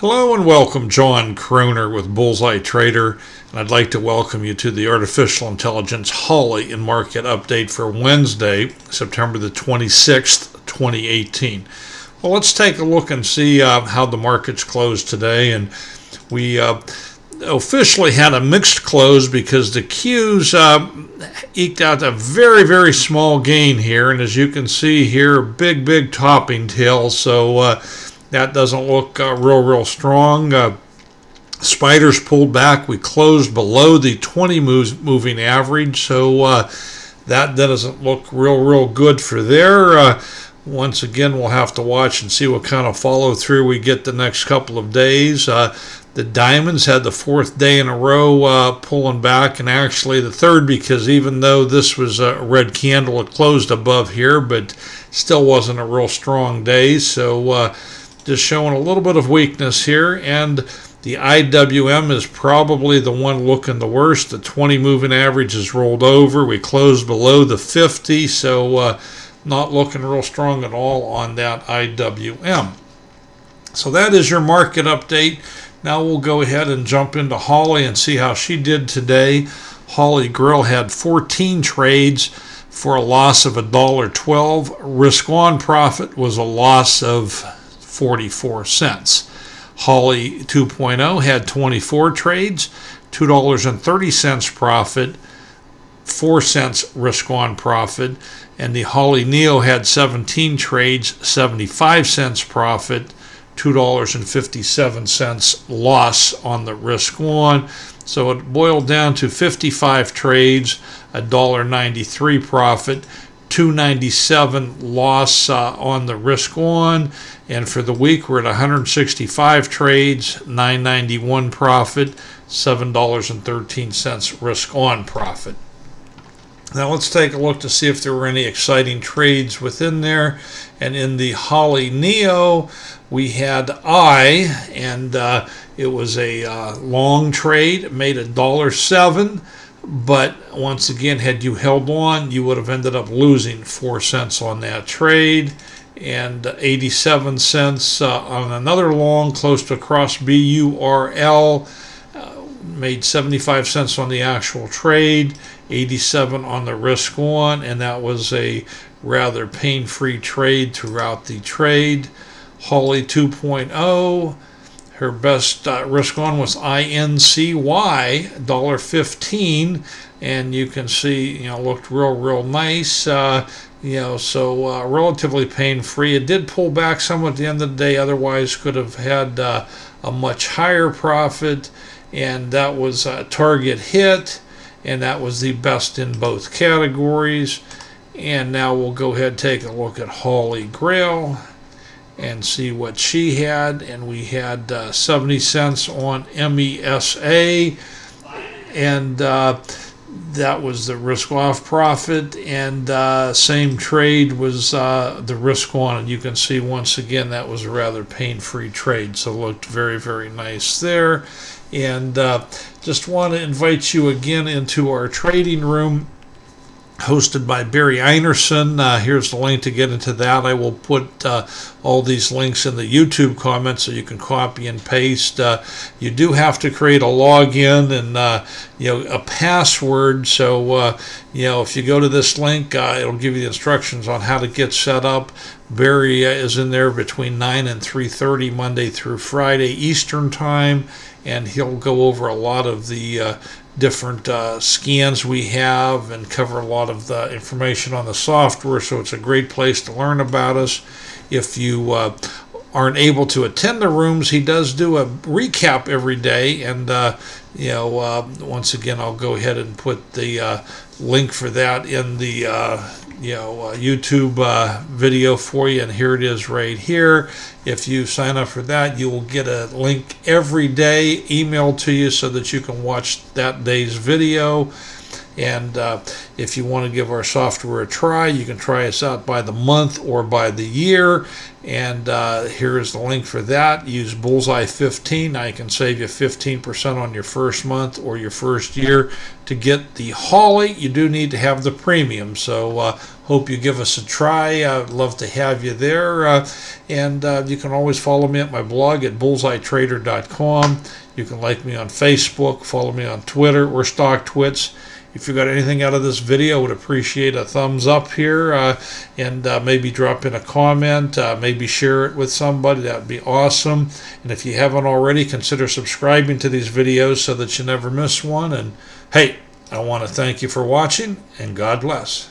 Hello and welcome, John Kroner with Bullzeye Trader, and I'd like to welcome you to the Artificial Intelligence Holly and Market Update for Wednesday, September the 26th, 2018. Well, let's take a look and see uh, how the markets closed today, and we uh, officially had a mixed close because the Qs uh, eked out a very, very small gain here, and as you can see here, big, big topping tail, so uh, that doesn't look uh, real, real strong. Uh, spiders pulled back. We closed below the 20 moves, moving average, so uh, that doesn't look real, real good for there. Uh, once again, we'll have to watch and see what kind of follow through we get the next couple of days. Uh, the diamonds had the fourth day in a row uh, pulling back, and actually the third because even though this was a red candle, it closed above here, but still wasn't a real strong day. So uh, just showing a little bit of weakness here. And the IWM is probably the one looking the worst. The 20 moving average is rolled over. We closed below the 50, so uh, not looking real strong at all on that IWM. So that is your market update. Now we'll go ahead and jump into Holly and see how she did today. Holly Grail had 14 trades for a loss of $1.12. Risk on profit was a loss of 44 cents. Holly 2.0 had 24 trades, $2.30 profit, 4 cents risk on profit, and the Holly Neo had 17 trades, 75 cents profit, $2.57 loss on the risk on. So it boiled down to 55 trades, $1.93 profit, 297 loss uh, on the risk on and for the week we're at 165 trades 991 profit $7.13 risk on profit. Now let's take a look to see if there were any exciting trades within there. And in the holly neo we had i and uh, it was a uh, long trade made a dollar seven but once again, had you held on, you would have ended up losing 4 cents on that trade and 87 cents uh, on another long close to cross BURL. Uh, made 75 cents on the actual trade, 87 on the risk on, and that was a rather pain free trade throughout the trade. Holly 2.0 her best uh, risk on was INCY, $1.15. And you can see, you know, looked real, real nice. Uh, you know, so uh, relatively pain free. It did pull back some at the end of the day, otherwise, could have had uh, a much higher profit. And that was a target hit, and that was the best in both categories. And now we'll go ahead and take a look at Holly Grail and see what she had. And we had uh, 70 cents on MESA, and uh, that was the risk off profit. And uh, same trade was uh, the risk on. And you can see once again that was a rather pain free trade. So looked very, very nice there. And uh, just want to invite you again into our trading room hosted by Barry Einerson. Uh, here's the link to get into that. I will put uh, all these links in the YouTube comments so you can copy and paste. Uh, you do have to create a login and uh, you know a password. So uh, you know if you go to this link, uh, it'll give you the instructions on how to get set up. Barry is in there between 9 and 3:30 Monday through Friday Eastern Time, and he'll go over a lot of the different uh, scans we have and cover a lot of the information on the software. So it's a great place to learn about us. If you uh, aren't able to attend the rooms, he does do a recap every day. And, uh, you know, uh, once again, I'll go ahead and put the uh, link for that in the uh, you know uh, YouTube uh, video for you, and here it is right here. If you sign up for that, you will get a link every day emailed to you so that you can watch that day's video. And uh, if you want to give our software a try, you can try us out by the month or by the year. And uh, here is the link for that. Use Bullzeye 15. I can save you 15% on your first month or your first year. To get the Holly, you do need to have the premium. So uh, hope you give us a try. I'd love to have you there. Uh, and uh, you can always follow me at my blog at bullzeyetrader.com. You can like me on Facebook, follow me on Twitter or StockTwits. If you got anything out of this video, would appreciate a thumbs up here uh, and uh, maybe drop in a comment, uh, maybe share it with somebody. That would be awesome. And if you haven't already, consider subscribing to these videos so that you never miss one. And hey, I want to thank you for watching and God bless.